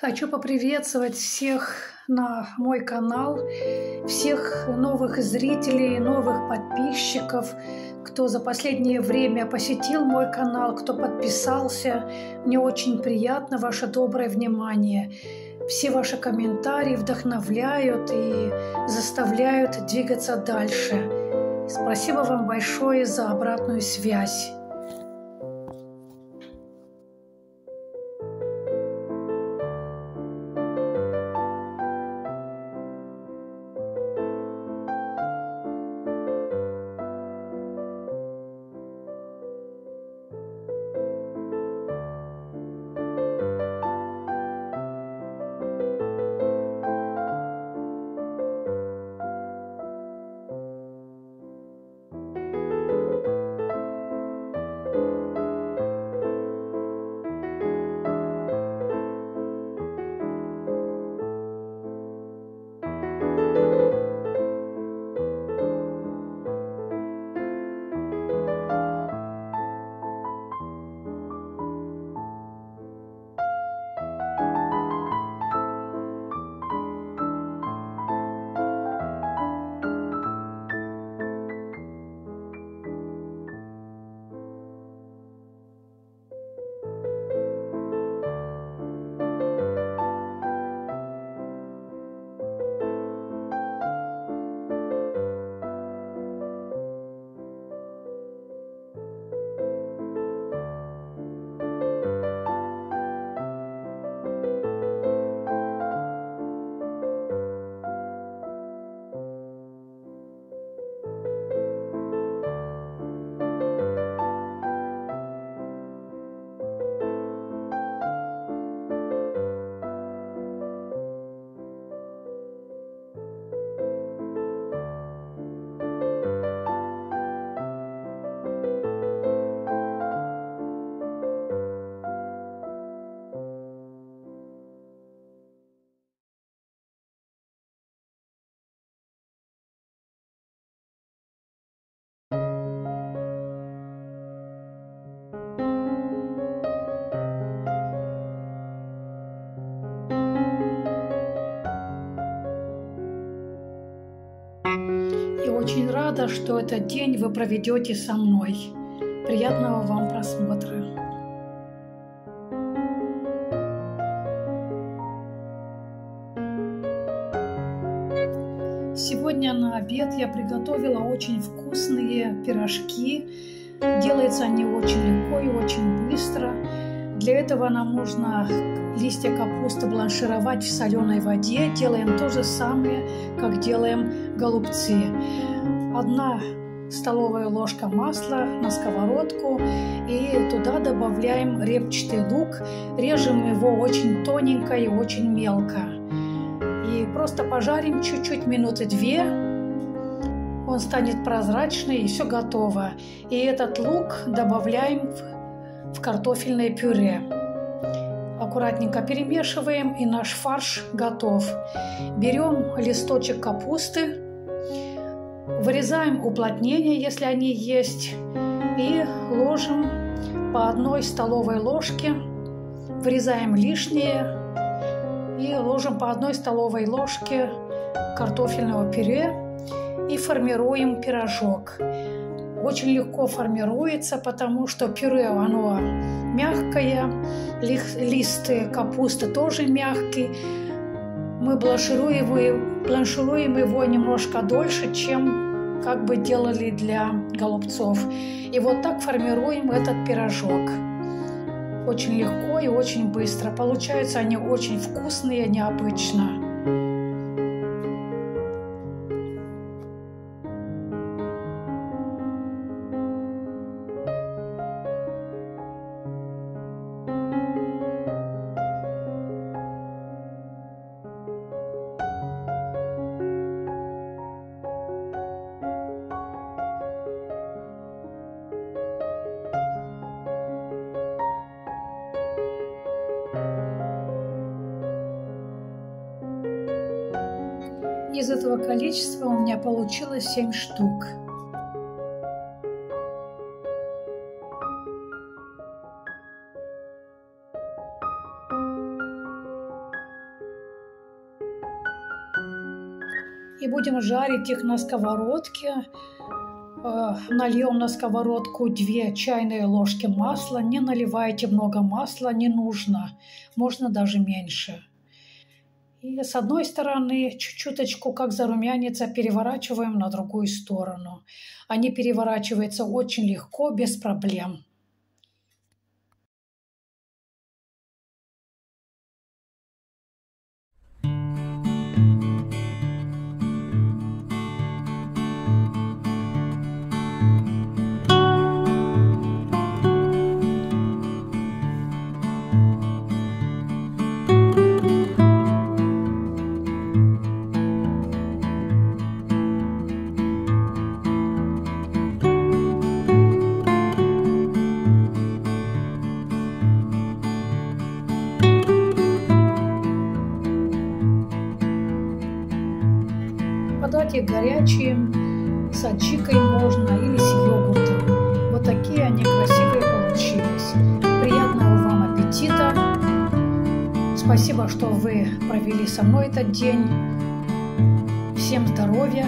Хочу поприветствовать всех на мой канал, всех новых зрителей, новых подписчиков, кто за последнее время посетил мой канал, кто подписался. Мне очень приятно ваше доброе внимание. Все ваши комментарии вдохновляют и заставляют двигаться дальше. Спасибо вам большое за обратную связь. Что этот день вы проведете со мной. Приятного вам просмотра. Сегодня на обед я приготовила очень вкусные пирожки. Делаются они очень легко и очень быстро. Для этого нам нужно листья капусты бланшировать в соленой воде. Делаем то же самое, как делаем голубцы. Одна столовая ложка масла на сковородку и туда добавляем репчатый лук. Режем его очень тоненько и очень мелко. И просто пожарим чуть-чуть, минуты две. Он станет прозрачный и все готово. И этот лук добавляем в, в картофельное пюре. Аккуратненько перемешиваем, и наш фарш готов. Берем листочек капусты, вырезаем уплотнения, если они есть, и ложим по одной столовой ложке, вырезаем лишнее и ложим по одной столовой ложке картофельного пюре и формируем пирожок. Очень легко формируется, потому что пюре оно мягкое, листы капусты тоже мягкий. Мы бланшируем, его немножко дольше, чем как бы делали для голубцов. И вот так формируем этот пирожок. Очень легко и очень быстро. Получаются они очень вкусные, необычно. Из этого количества у меня получилось 7 штук. И будем жарить их на сковородке. Э, нальем на сковородку 2 чайные ложки масла. Не наливайте много масла, не нужно. Можно даже меньше. И с одной стороны чуть-чуточку, как зарумянится, переворачиваем на другую сторону. Они переворачиваются очень легко, без проблем. Их горячие, с аджикой можно или с йогуртом. Вот такие они красивые получились. Приятного вам аппетита! Спасибо, что вы провели со мной этот день. Всем здоровья!